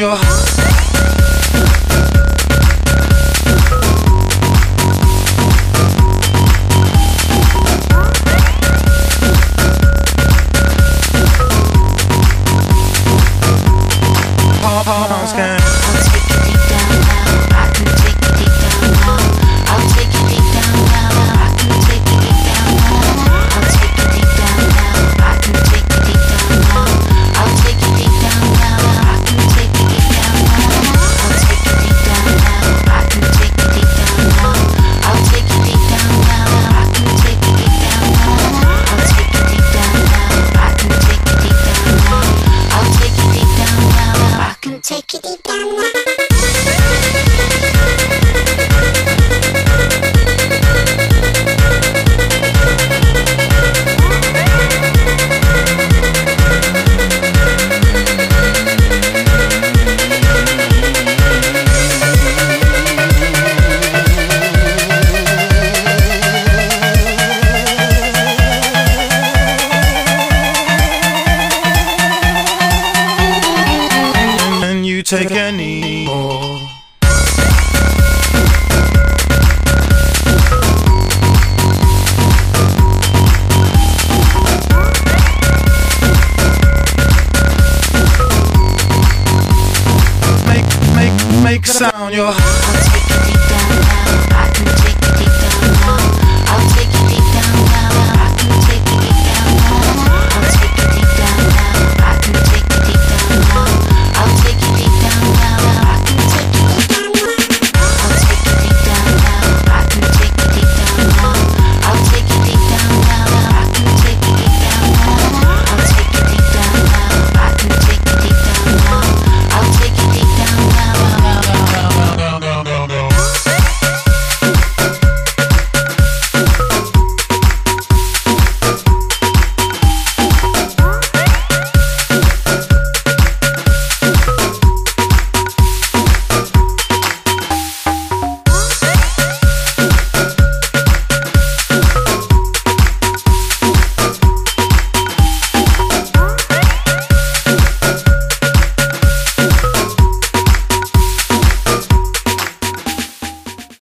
your take any more. Make, make, make sound your take